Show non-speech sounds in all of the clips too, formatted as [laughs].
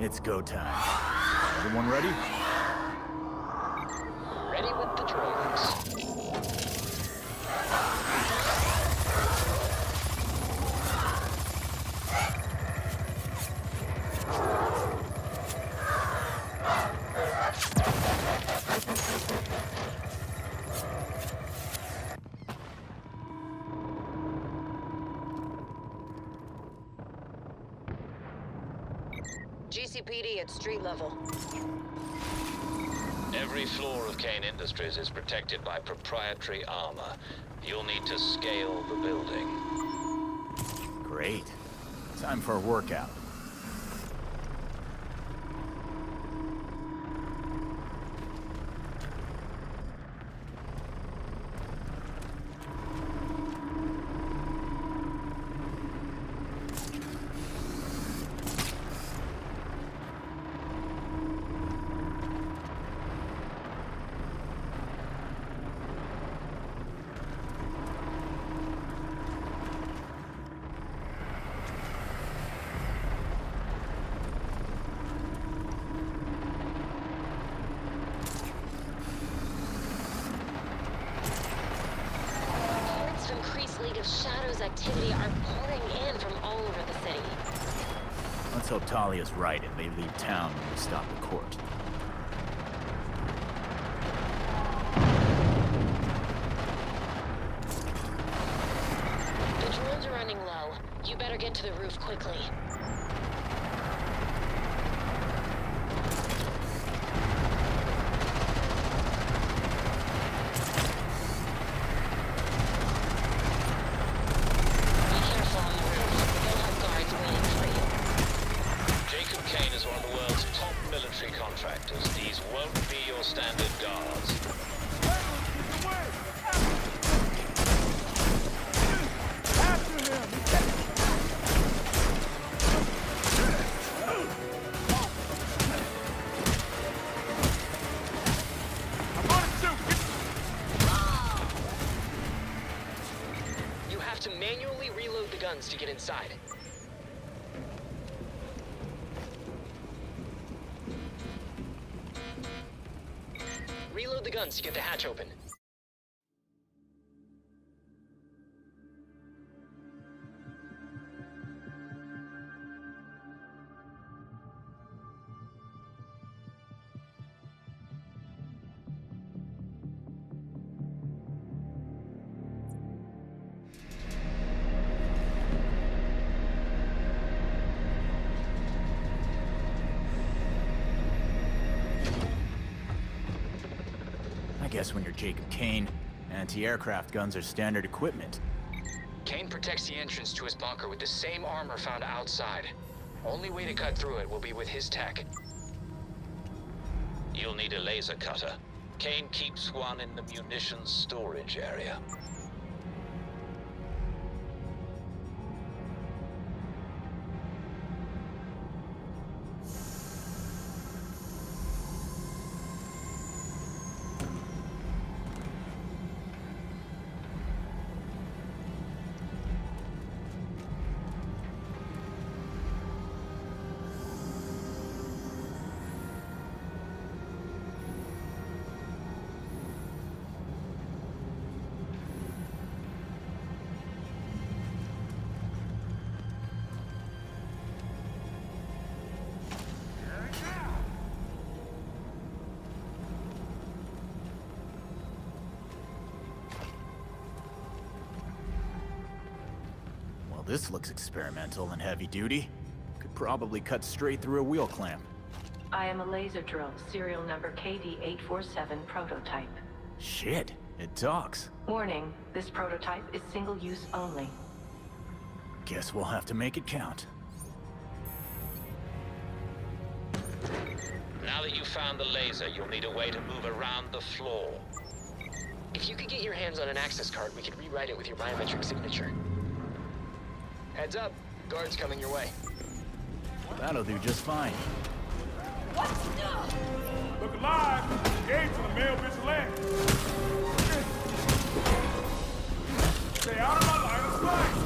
It's go time. Everyone ready? At street level. Every floor of Kane Industries is protected by proprietary armor. You'll need to scale the building. Great. Time for a workout. Reports from Crease League of Shadows activity are pouring in from all over the city. Let's hope Talia's right and they leave town when we stop the court. The drones are running low. You better get to the roof quickly. Guns to get inside. Reload the guns to get the hatch open. Anti-aircraft guns are standard equipment. Kane protects the entrance to his bunker with the same armor found outside. Only way to cut through it will be with his tech. You'll need a laser cutter. Kane keeps one in the munitions storage area. This looks experimental and heavy duty. Could probably cut straight through a wheel clamp. I am a laser drill, serial number KD-847 prototype. Shit, it talks. Warning, this prototype is single use only. Guess we'll have to make it count. Now that you've found the laser, you'll need a way to move around the floor. If you could get your hands on an access card, we could rewrite it with your biometric signature. Heads up, guards coming your way. That'll do just fine. Look alive! Gate to the male vigilante! Stay out of my line of sight!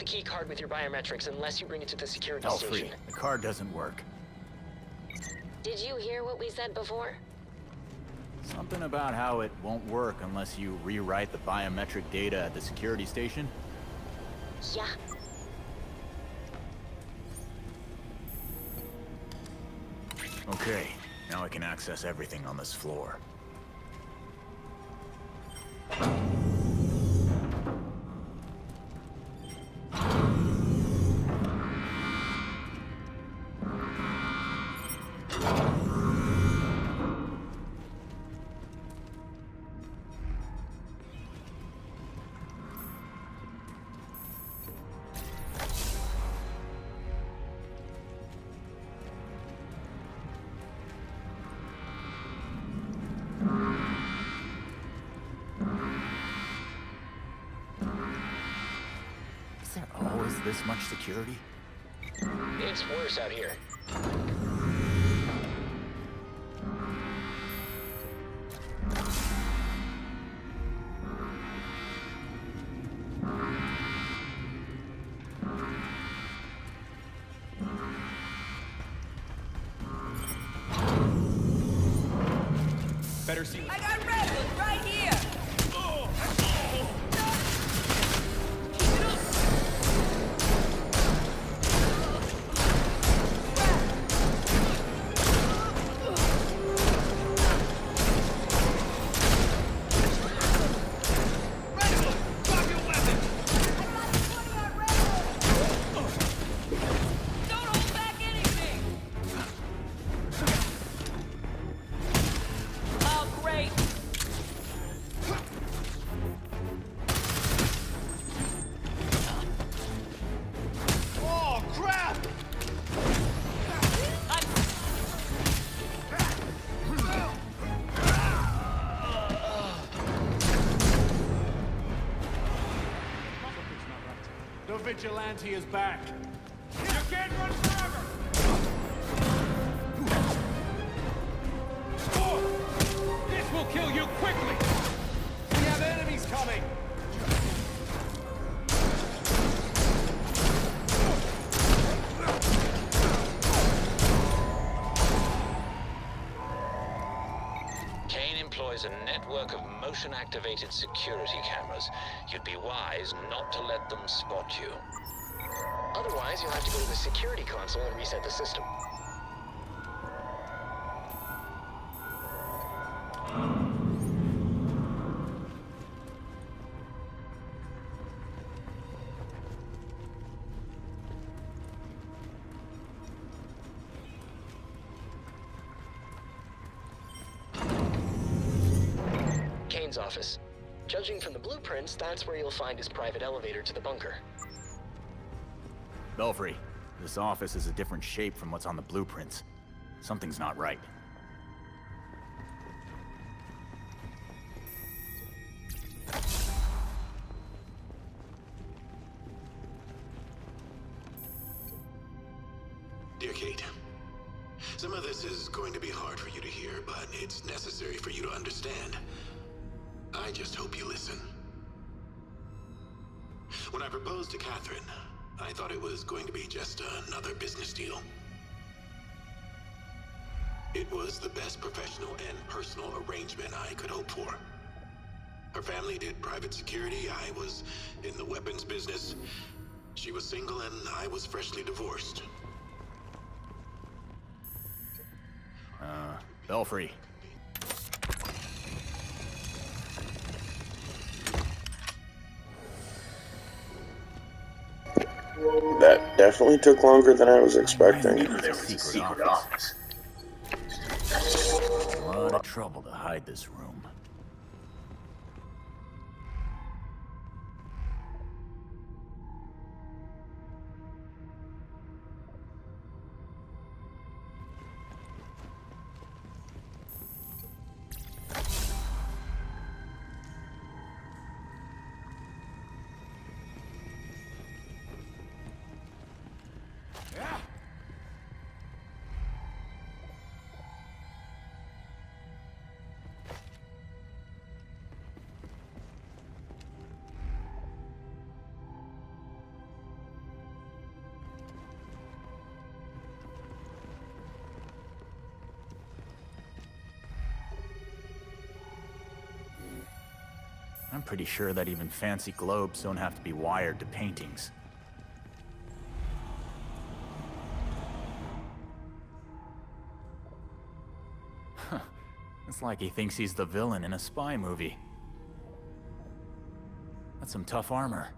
The key card with your biometrics unless you bring it to the security Belfry, station. the card doesn't work. Did you hear what we said before? Something about how it won't work unless you rewrite the biometric data at the security station? Yeah. Okay, now I can access everything on this floor. Security? It's worse out here. Better see. I got vigilante is back. You can't run forever! Oh, this will kill you quickly! We have enemies coming! Kane employs a network of motion-activated security cameras. You'd be wise not to let them spot you. Otherwise, you'll have to go to the security console and reset the system. That's where you'll find his private elevator to the bunker. Belfry, this office is a different shape from what's on the blueprints. Something's not right. Dear Kate, some of this is going to be hard for you to hear, but it's necessary for you to understand. I just hope you listen. When I proposed to Catherine, I thought it was going to be just another business deal. It was the best professional and personal arrangement I could hope for. Her family did private security, I was in the weapons business. She was single and I was freshly divorced. Uh, Belfry. That definitely took longer than I was expecting. I knew there was a secret office. A lot of trouble to hide this room. Pretty sure that even fancy globes don't have to be wired to paintings. It's like he thinks he's the villain in a spy movie. That's some tough armor.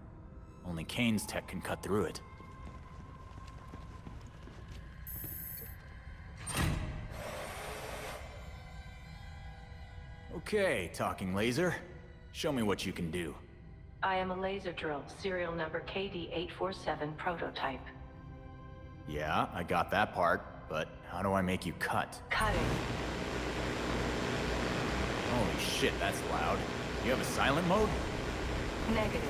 Only Kane's tech can cut through it. Okay, talking laser. Show me what you can do. I am a laser drill, serial number KD847 prototype. Yeah, I got that part, but how do I make you cut? Cutting. Holy shit, that's loud. You have a silent mode? Negative.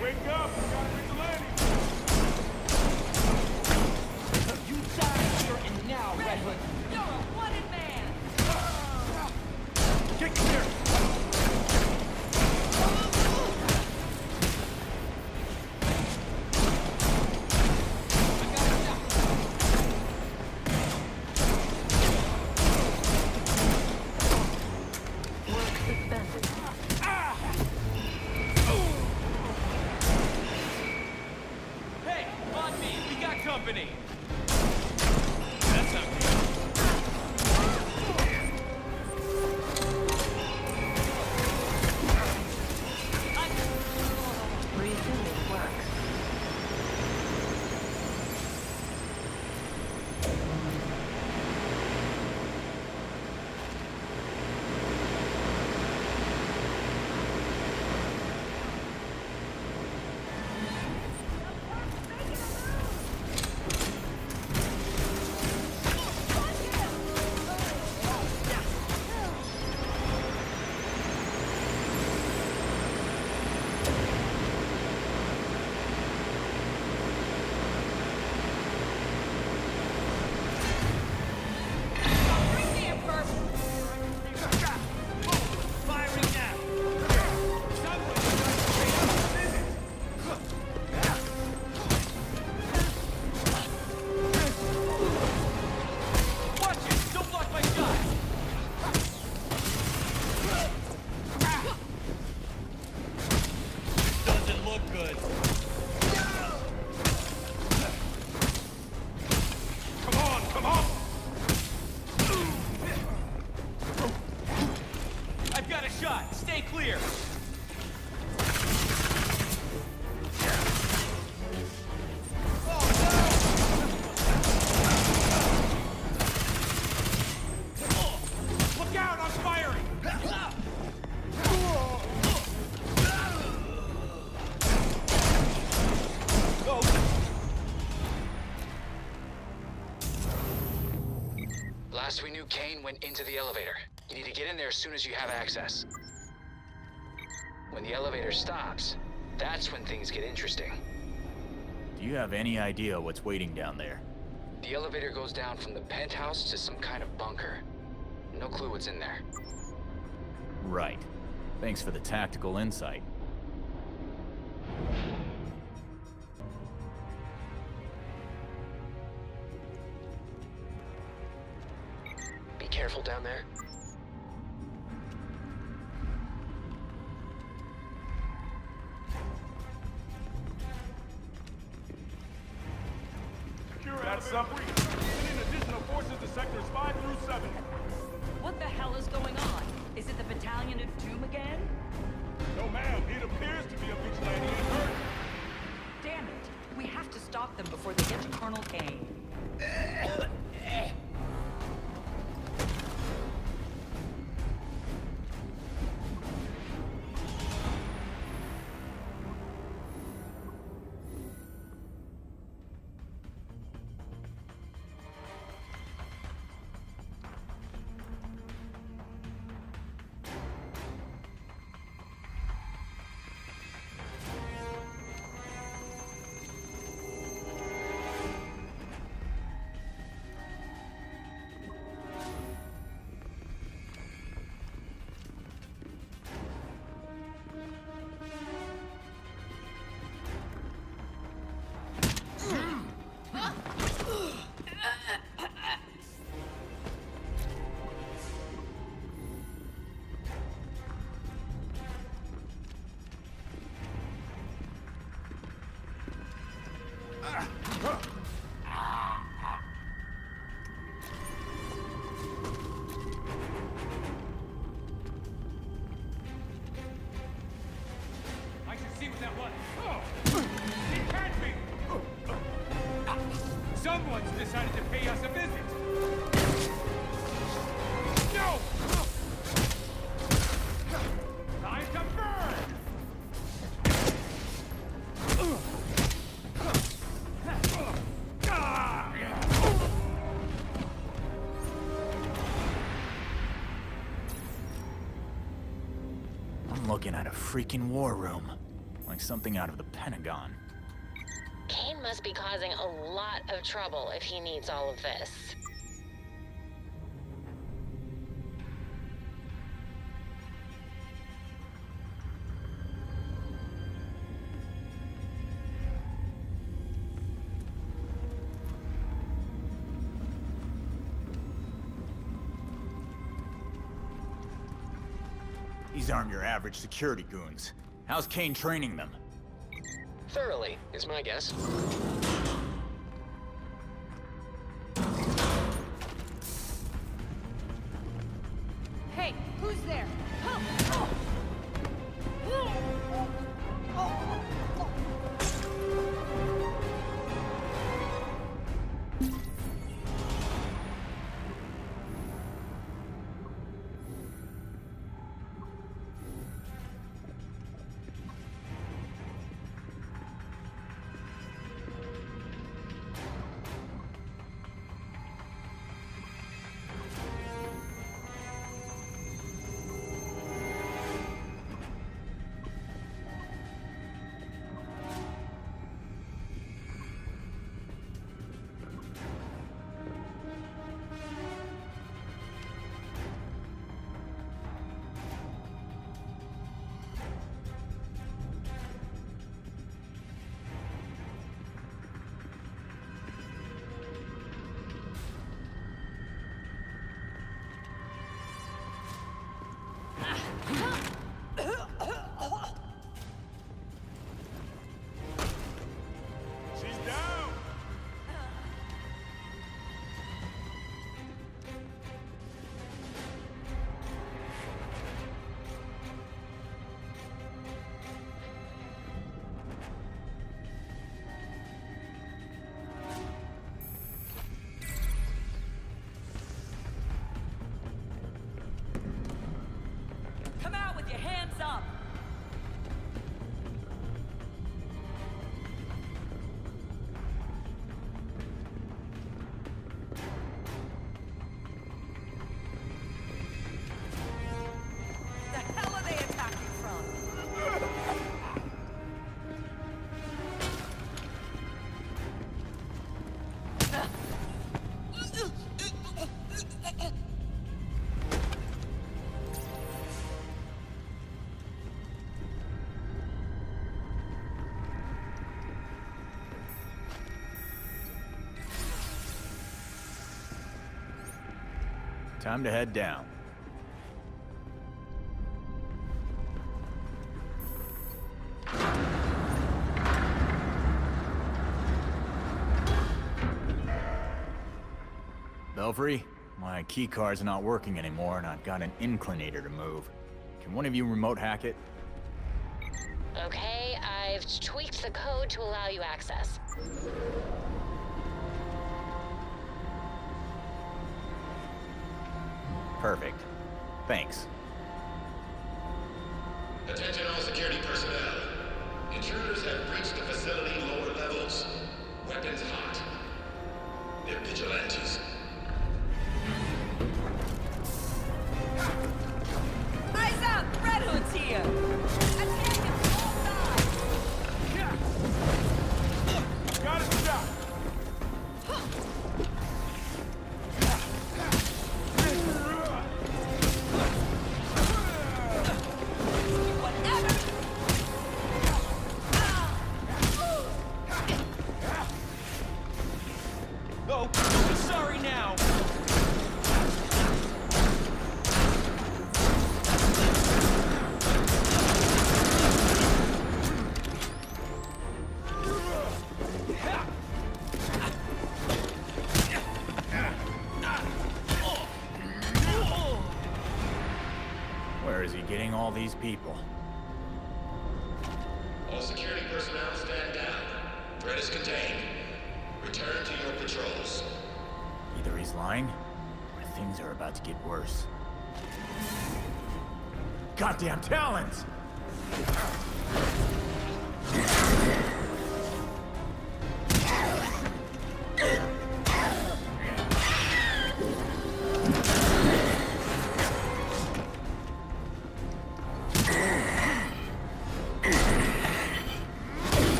Wake up! We gotta reach the landing! You die here and now, Red Hood. You're a wanted man. Get clear! Kane went into the elevator. You need to get in there as soon as you have access. When the elevator stops, that's when things get interesting. Do you have any idea what's waiting down there? The elevator goes down from the penthouse to some kind of bunker. No clue what's in there. Right. Thanks for the tactical insight. That's something. Sending additional forces to sectors 5 through 7. What the hell is going on? Is it the Battalion of Doom again? No, ma'am. It appears to be a vigilante in hurt. Damn it. We have to stop them before they get to Colonel Kane. [laughs] a freaking war room. Like something out of the Pentagon. Kane must be causing a lot of trouble if he needs all of this. Your average security goons. How's Kane training them? Thoroughly, is my guess. Time to head down. Belfry, my keycard's not working anymore and I've got an inclinator to move. Can one of you remote hack it? Okay, I've tweaked the code to allow you access. Perfect. Thanks. Attention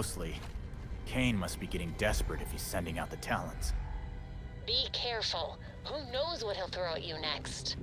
mostly. Kane must be getting desperate if he's sending out the Talons. Be careful. Who knows what he'll throw at you next?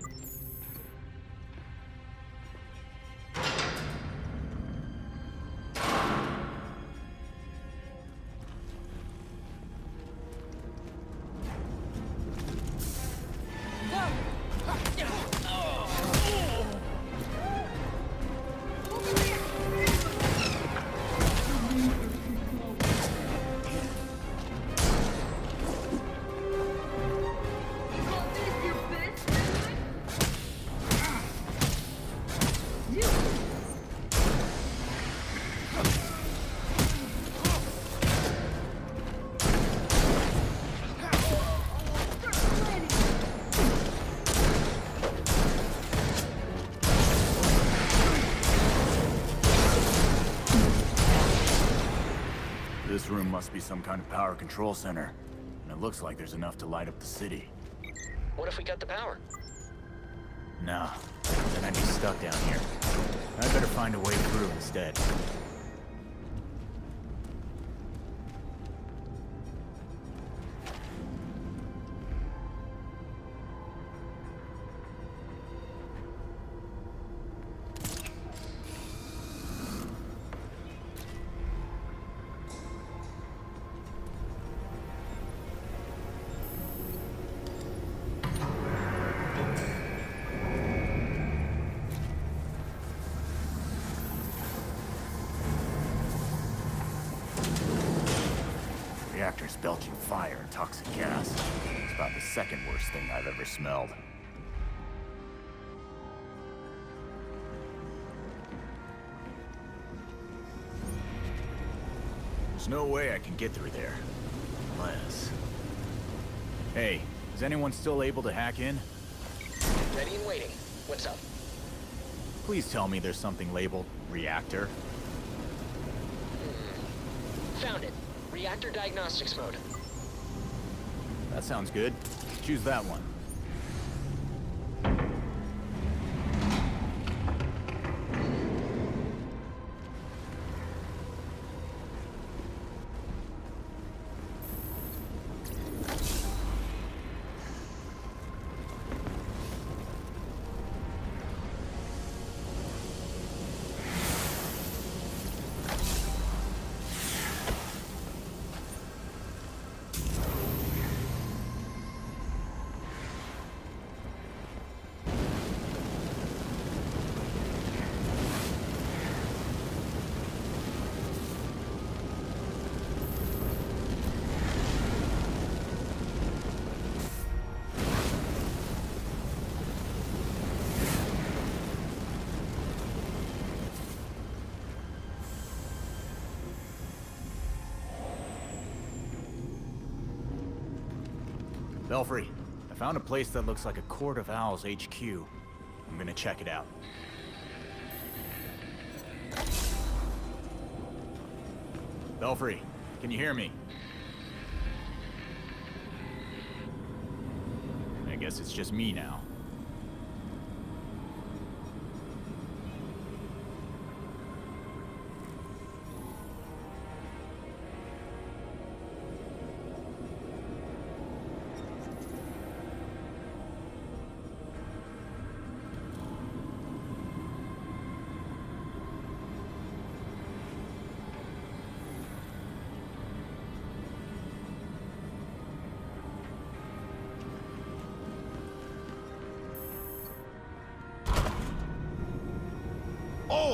This room must be some kind of power control center. And it looks like there's enough to light up the city. What if we got the power? No, then I'd be stuck down here. I'd better find a way through instead. Second worst thing I've ever smelled. There's no way I can get through there. Unless... Hey, is anyone still able to hack in? Ready and waiting. What's up? Please tell me there's something labeled reactor. Hmm. Found it. Reactor diagnostics mode. That sounds good. Choose that one. Belfry, I found a place that looks like a Court of Owls HQ. I'm gonna check it out. Belfry, can you hear me? I guess it's just me now.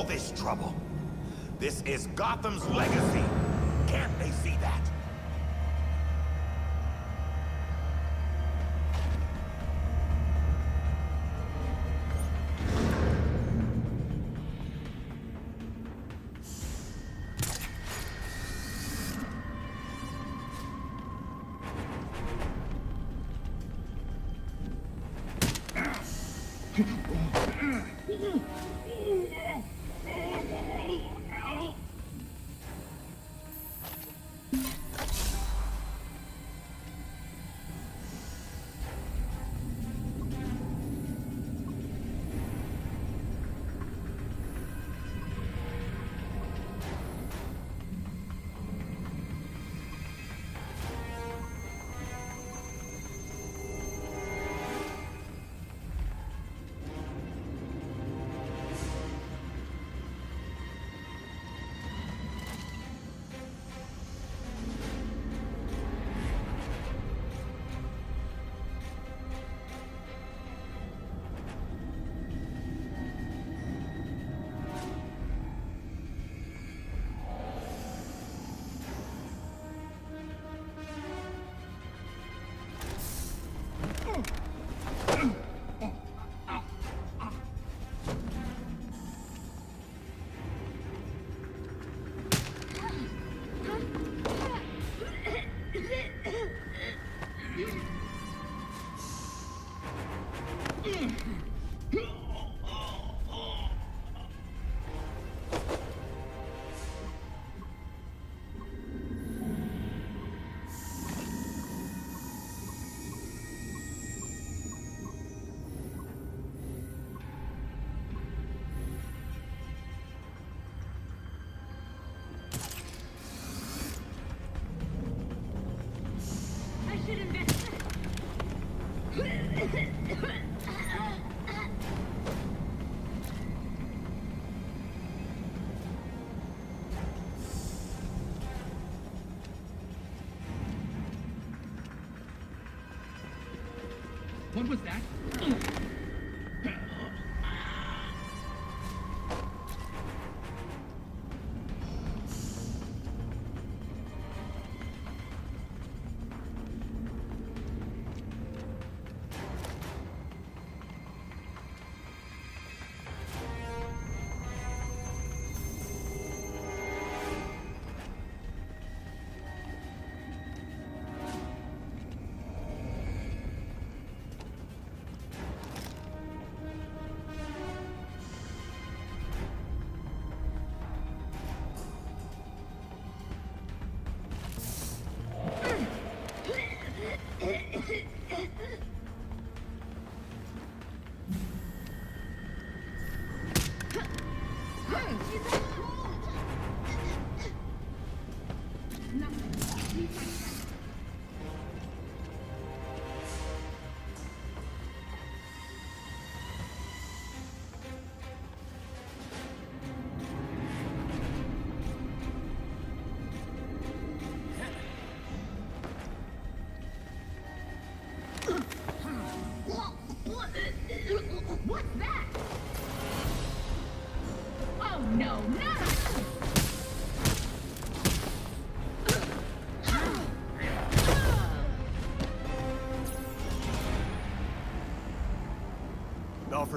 This trouble. This is Gotham's legacy. Can't they see that? What was that?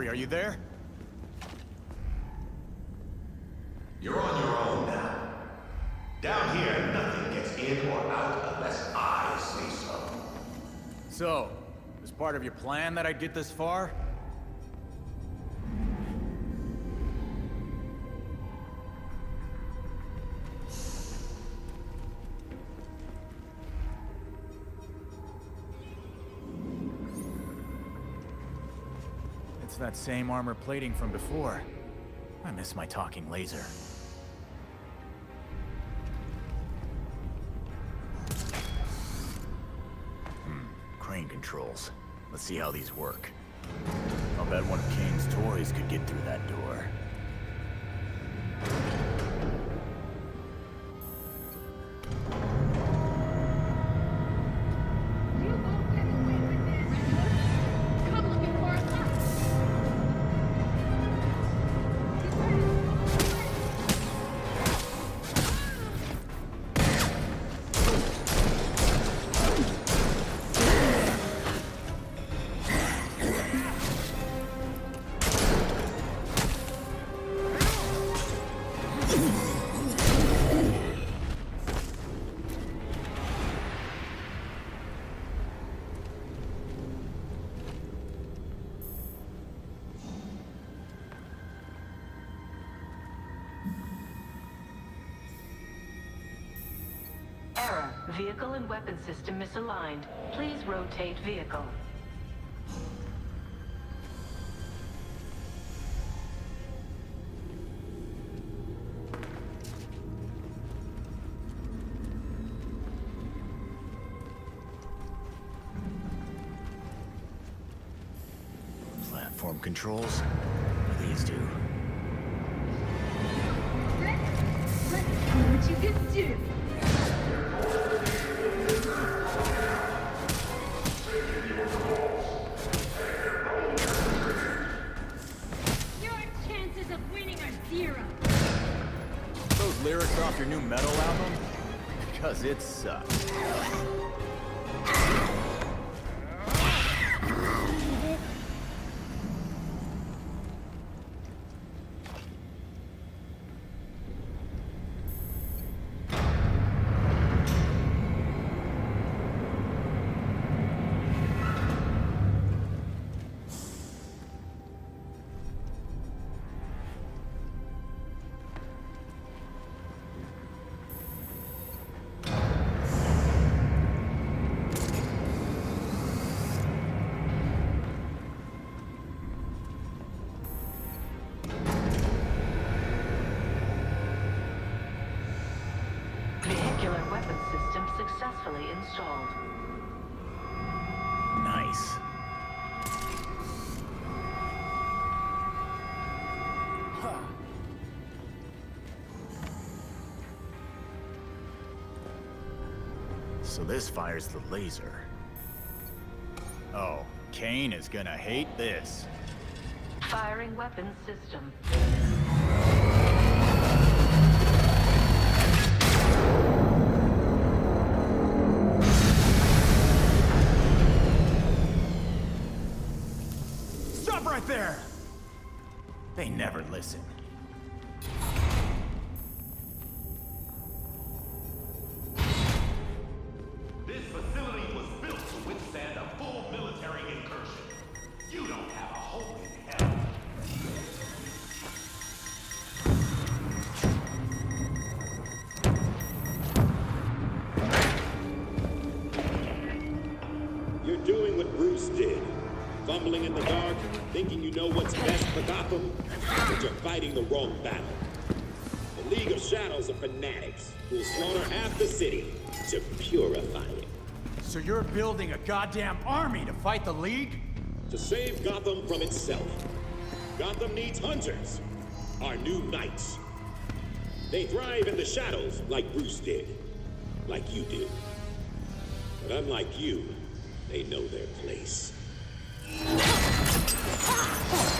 Are you there? You're on your own now. Down here, nothing gets in or out unless I say so. So, was part of your plan that I'd get this far? That same armor plating from before. I miss my talking laser. Hmm, crane controls. Let's see how these work. I'll bet one of Kane's toys could get through that door. Vehicle and weapon system misaligned. Please rotate vehicle. Platform controls? Please do Because it sucks. Installed. Nice. So this fires the laser. Oh, Kane is gonna hate this. Firing weapon system. Thinking you know what's best for Gotham, but you're fighting the wrong battle. The League of Shadows are fanatics who'll slaughter half the city to purify it. So you're building a goddamn army to fight the League? To save Gotham from itself. Gotham needs hunters, our new knights. They thrive in the shadows like Bruce did, like you do. But unlike you, they know their place. Quickly.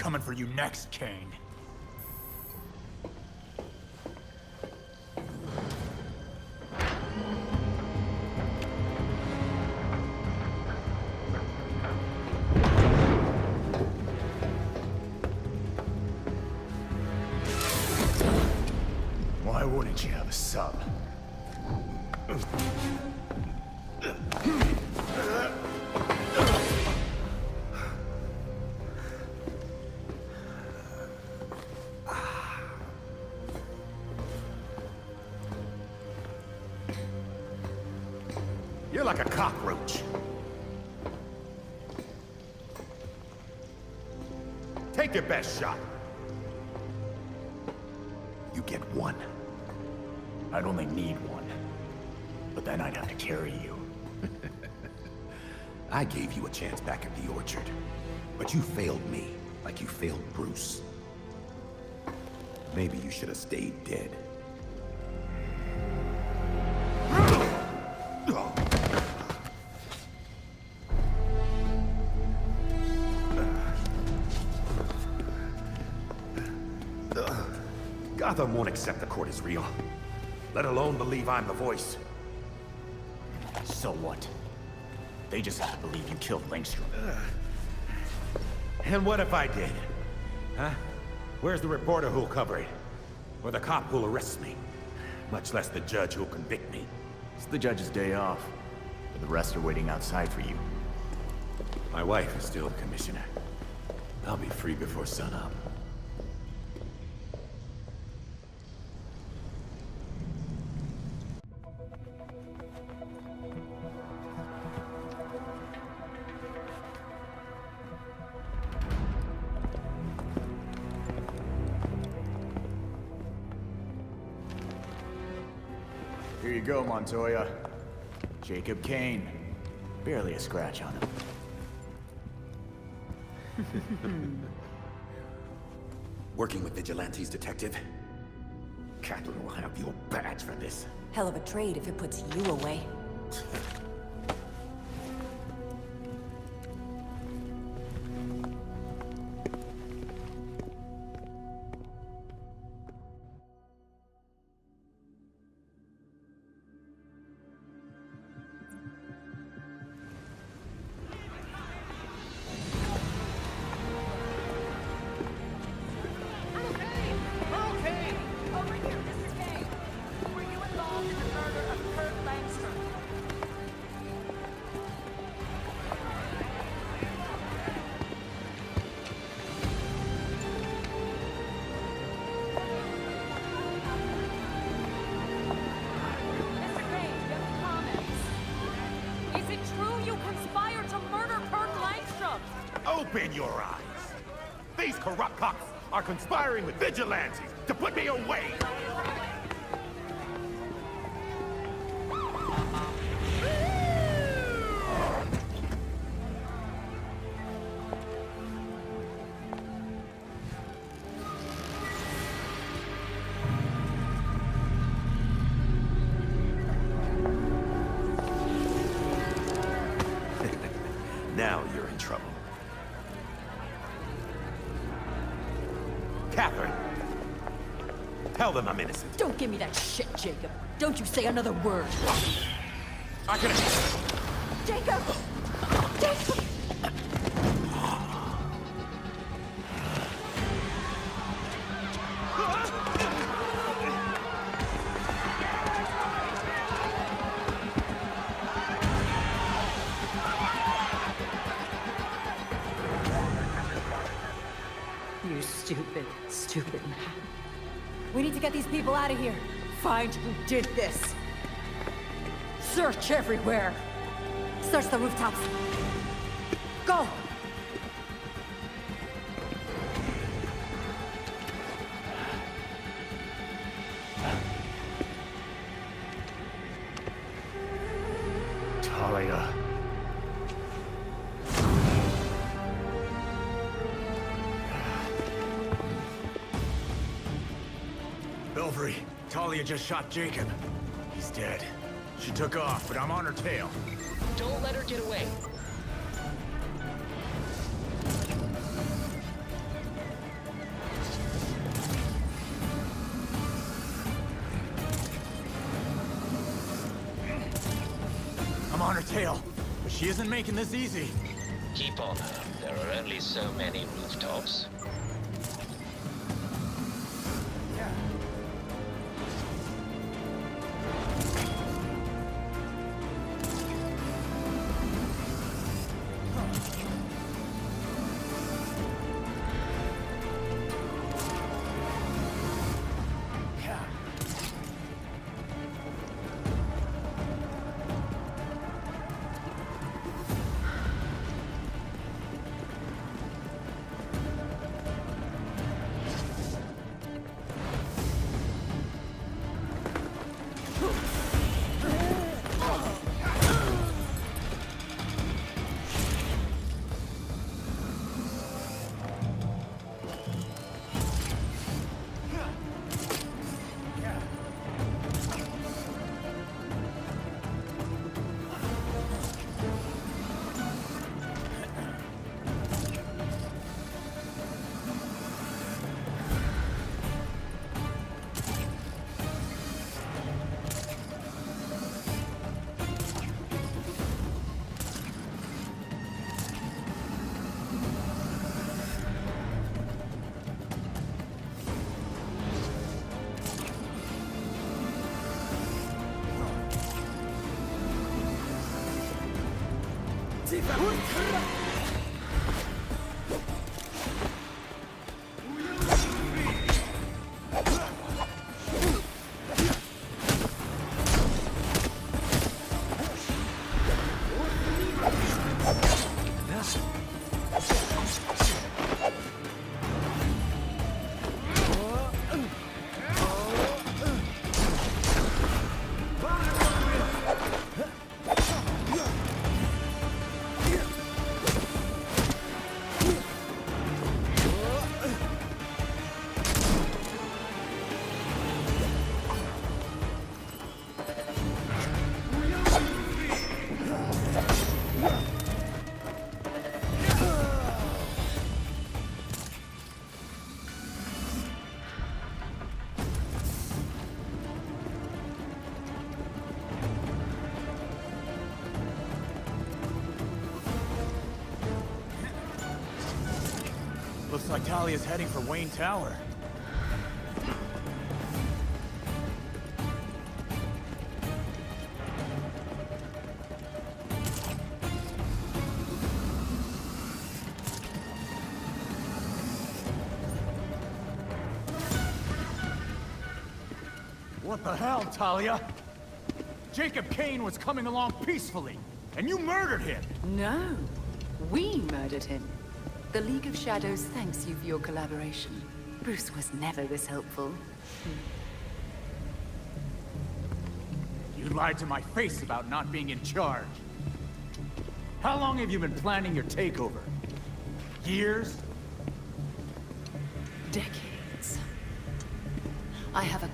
Coming for you next, Kane. Why wouldn't you have a sub? Should have stayed dead. Gotham won't accept the court is real. Let alone believe I'm the voice. So what? They just have to believe you killed Langstrom. And what if I did? Huh? Where's the reporter who'll cover it? Or the cop who'll arrest me? Much less the judge who'll convict me. It's the judge's day off. But the rest are waiting outside for you. My wife is still the commissioner. I'll be free before sunup. Here you go, Montoya. Jacob Kane. Barely a scratch on him. [laughs] Working with vigilantes, detective? Catherine will have your badge for this. Hell of a trade if it puts you away. [laughs] with vigilantes give me that shit, Jacob. Don't you say another word. I can... Jacob! Jacob! Find who did this. Search everywhere. Search the rooftops. Talia just shot Jacob. He's dead. She took off, but I'm on her tail. Don't let her get away. I'm on her tail, but she isn't making this easy. Keep on. There are only so many rooftops. Looks like Talia's heading for Wayne Tower. Talia? Jacob Kane was coming along peacefully, and you murdered him! No. We murdered him. The League of Shadows thanks you for your collaboration. Bruce was never this helpful. You lied to my face about not being in charge. How long have you been planning your takeover? Years? Decades.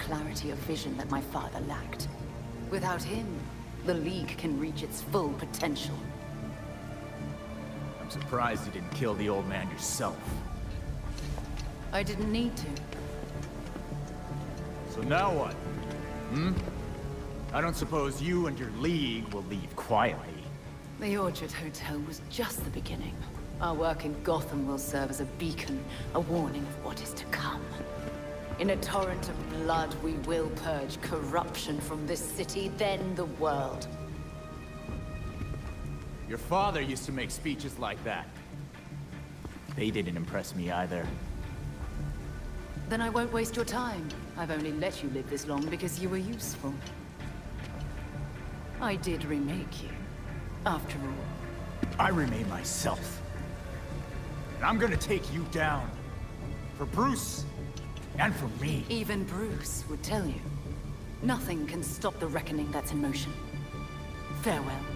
I have a clarity of vision that my father lacked. Without him, the League can reach its full potential. I'm surprised you didn't kill the old man yourself. I didn't need to. So now what? Hmm? I don't suppose you and your league will leave quietly. The Orchard Hotel was just the beginning. Our work in Gotham will serve as a beacon, a warning of what is to come. In a torrent of blood, we will purge corruption from this city, then the world. Your father used to make speeches like that. They didn't impress me either. Then I won't waste your time. I've only let you live this long because you were useful. I did remake you, after all. I remade myself. And I'm gonna take you down. For Bruce, and for me. Even Bruce would tell you. Nothing can stop the reckoning that's in motion. Farewell.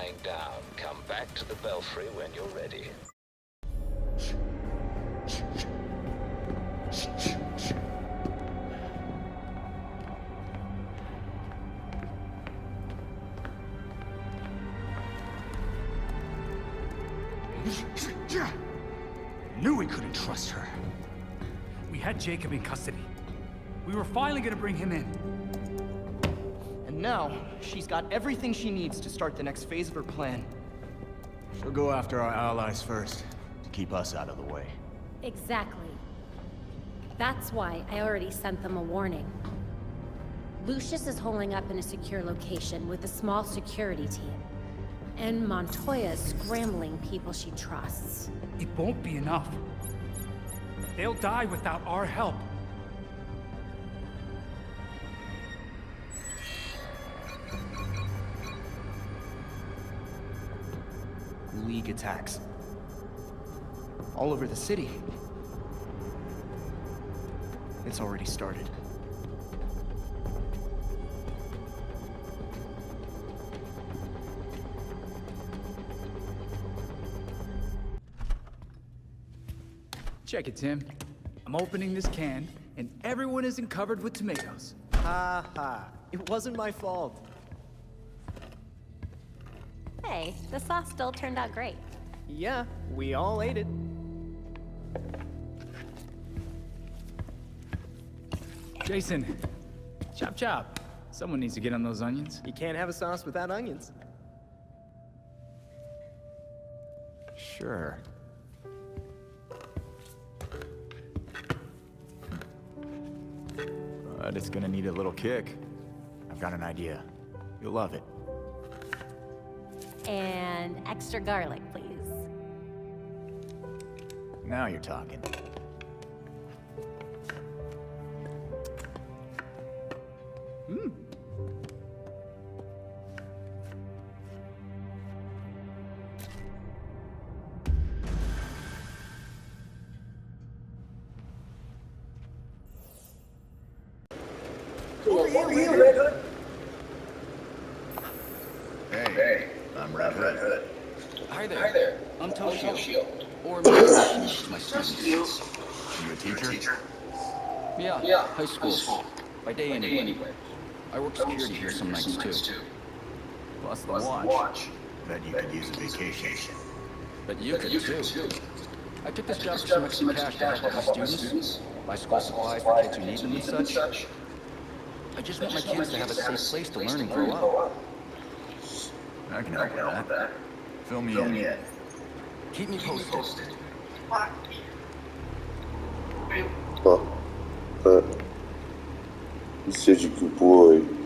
Scanner is dying down. Come back to the Belfry when you're ready. Knew we couldn't trust her. We had Jacob in custody. We were finally gonna bring him in. And now, she's got everything she needs to start the next phase of her plan. She'll go after our allies first, to keep us out of the way. Exactly. That's why I already sent them a warning. Lucius is holding up in a secure location with a small security team. And Montoya is scrambling people she trusts. It won't be enough. They'll die without our help. League attacks. All over the city. It's already started. Check it, Tim. I'm opening this can, and everyone isn't covered with tomatoes. Ha ha. It wasn't my fault. Hey, the sauce still turned out great. Yeah, we all ate it. Jason, chop chop. Someone needs to get on those onions. You can't have a sauce without onions. Sure. But it's gonna need a little kick. I've got an idea. You'll love it. Extra garlic, please. Now you're talking. Some nights too. Plus the watch. watch. Bet you could use a vacation. But you could you too. could too. I took this job This for some extra cash to help out my students, buy school supplies for kids who need them and such. I just want my kids to have a safe place to learn and grow up. I can help with that. Fill me Fill in. Keep me posted. But, uh, but, you said you could boy.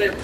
I'm